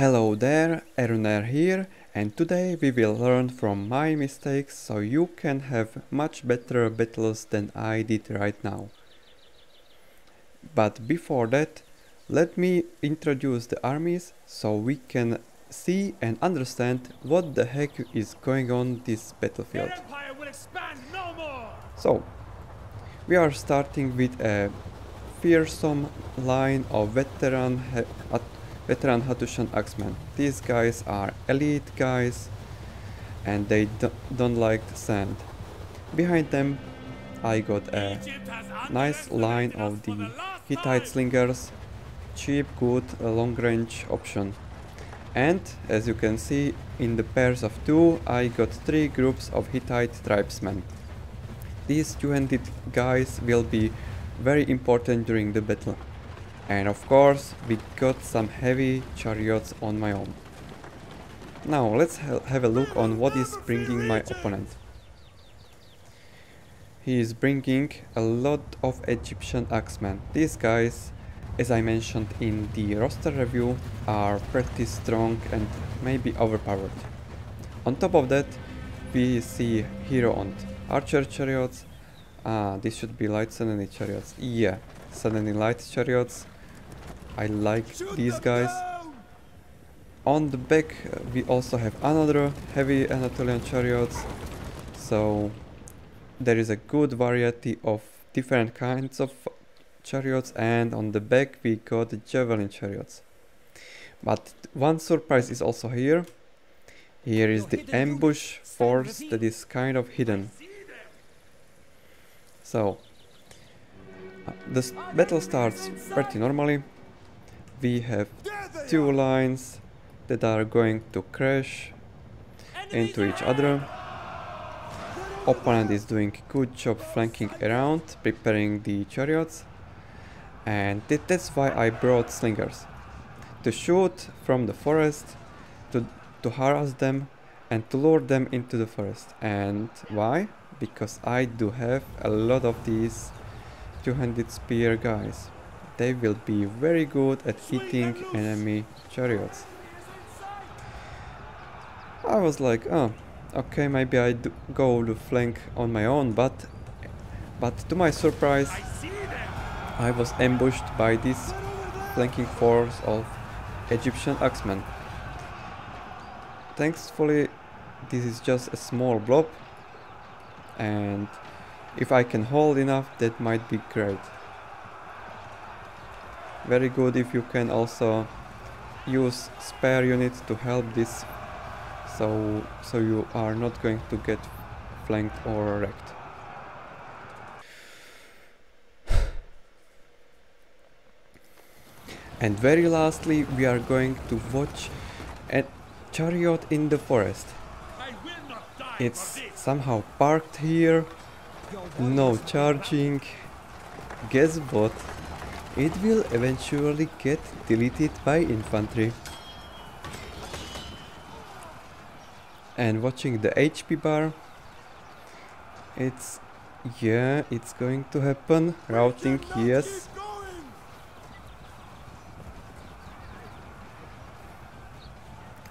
Hello there, Eruner here and today we will learn from my mistakes so you can have much better battles than I did right now. But before that, let me introduce the armies so we can see and understand what the heck is going on this battlefield. No so, we are starting with a fearsome line of veteran veteran Hattushan Axemen. These guys are elite guys and they don't like the sand. Behind them I got a nice line of the Hittite slingers, cheap, good, long range option. And as you can see in the pairs of two I got three groups of Hittite tribesmen. These two-handed guys will be very important during the battle. And of course, we got some heavy chariots on my own. Now, let's ha have a look on what is bringing my opponent. He is bringing a lot of Egyptian axemen. These guys, as I mentioned in the roster review, are pretty strong and maybe overpowered. On top of that, we see hero on archer chariots. Ah, this should be light Seneni chariots. Yeah, Seneni light chariots I like these guys. On the back we also have another heavy Anatolian chariots. So there is a good variety of different kinds of chariots and on the back we got the javelin chariots. But one surprise is also here. Here is the ambush force that is kind of hidden. So, uh, the battle starts pretty normally we have two lines that are going to crash into each other. Opponent is doing a good job flanking around, preparing the chariots. And that's why I brought slingers. To shoot from the forest, to, to harass them and to lure them into the forest. And why? Because I do have a lot of these two-handed spear guys they will be very good at hitting enemy chariots. I was like, oh, okay, maybe I go to flank on my own, but but to my surprise, I was ambushed by this flanking force of Egyptian axemen. Thankfully, this is just a small blob, and if I can hold enough, that might be great very good if you can also use spare units to help this so so you are not going to get flanked or wrecked. And very lastly we are going to watch a chariot in the forest. It's somehow parked here. No charging. Guess what it will eventually get deleted by infantry. And watching the HP bar, it's, yeah, it's going to happen. Routing, yes.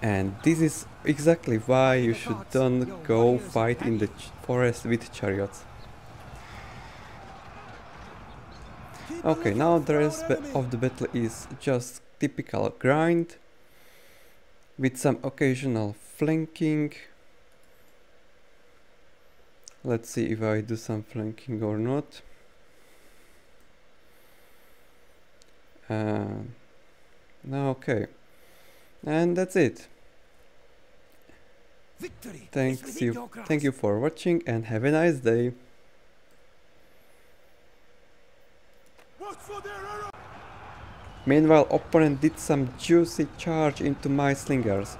And this is exactly why you should don't go fight in the forest with chariots. Okay, now the rest of the battle is just typical grind with some occasional flanking. Let's see if I do some flanking or not. Uh, no, okay. And that's it. Victory Thanks you, thank you for watching and have a nice day. Meanwhile, opponent did some juicy charge into my slingers.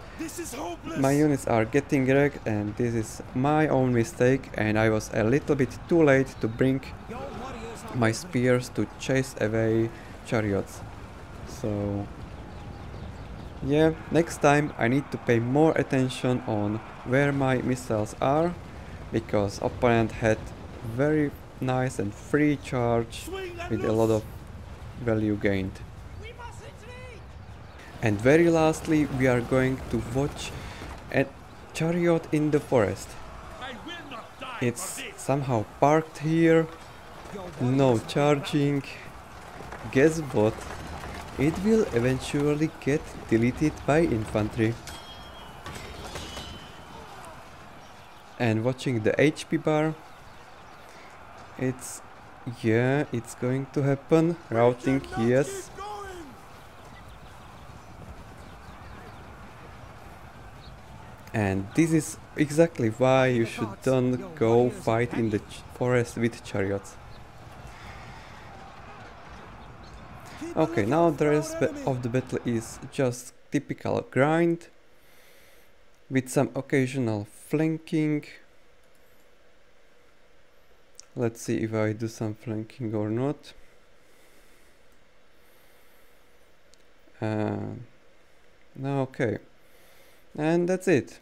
My units are getting wrecked and this is my own mistake and I was a little bit too late to bring my spears to chase away chariots. So yeah, next time I need to pay more attention on where my missiles are because opponent had very nice and free charge with a lot of value gained. And very lastly, we are going to watch a chariot in the forest. It's somehow parked here, no charging. Guess what? It will eventually get deleted by infantry. And watching the HP bar, it's yeah, it's going to happen. Routing, yes. And this is exactly why you should don't go fight in the forest with chariots. Okay, now the rest of the battle is just typical grind with some occasional flanking. Let's see if I do some flanking or not. Uh, no, okay. And that's it.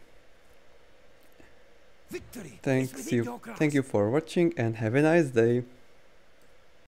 Victory Thanks you, thank you for watching and have a nice day.